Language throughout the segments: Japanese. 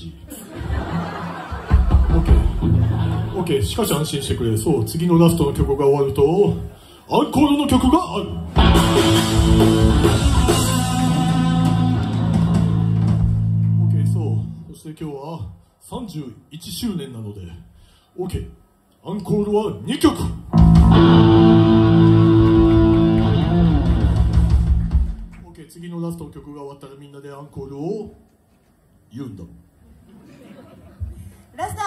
し。OK, OK しかし安心してくれ。そう次のラストの曲が終わるとアンコールの曲がある。OK そう。そして今日は31周年なので OK アンコールは2曲。次のラストの曲が終わったらみんなでアンコールを言うんだ。Let's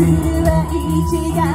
は一段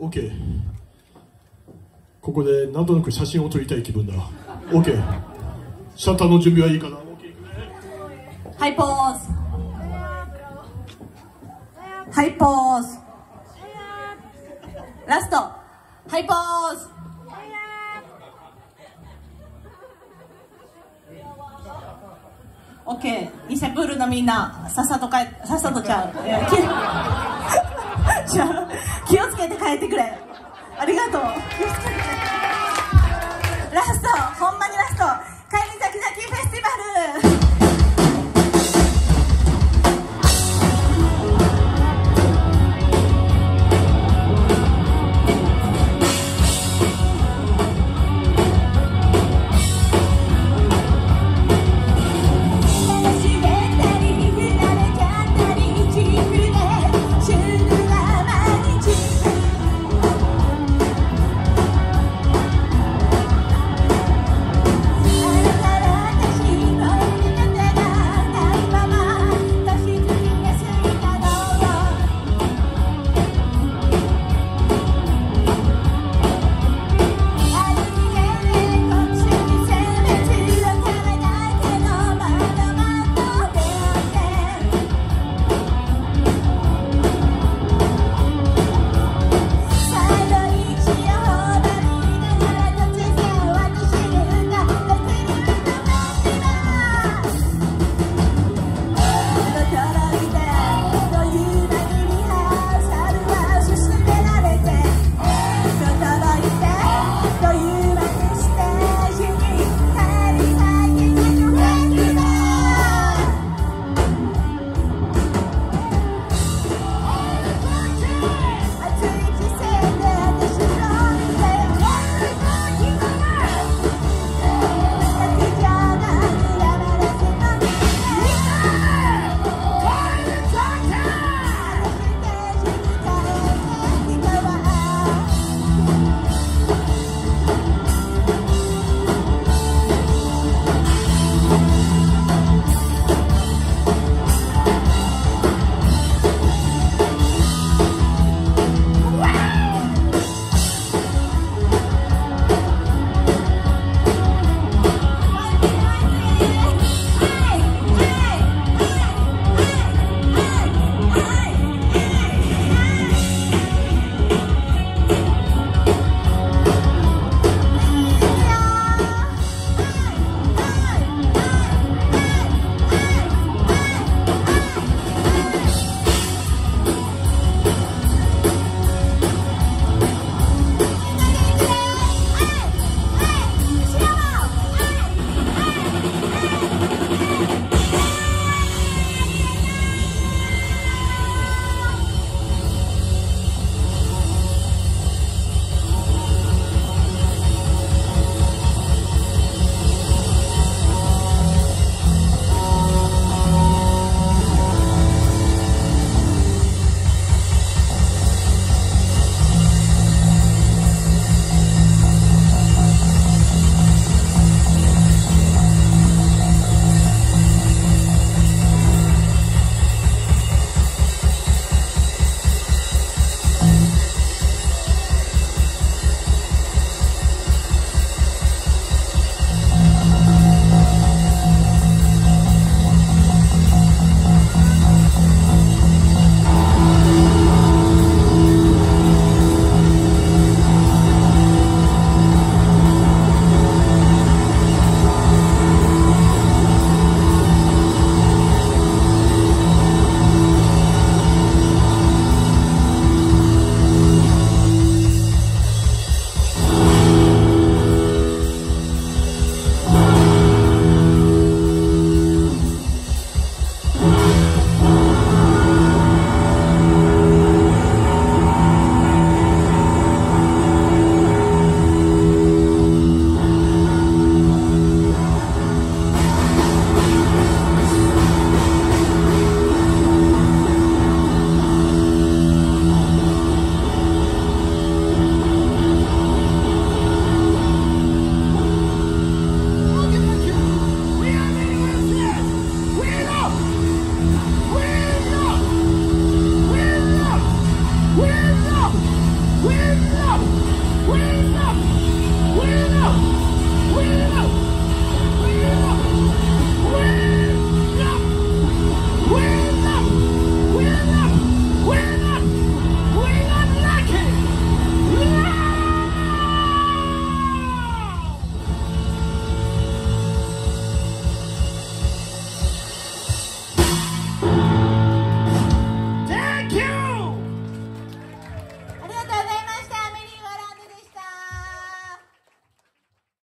OK ここでなんとなく写真を撮りたい気分だ。OK シャッターの準備はいいかな。OK はいポーズ。はいポーズ。ラスト。はいポーズ。オッケー伊勢プールのみんなさっさと帰さっさとちゃう。じゃあ気をつけて帰ってくれ。ありがとう。気をつけて帰ってくれ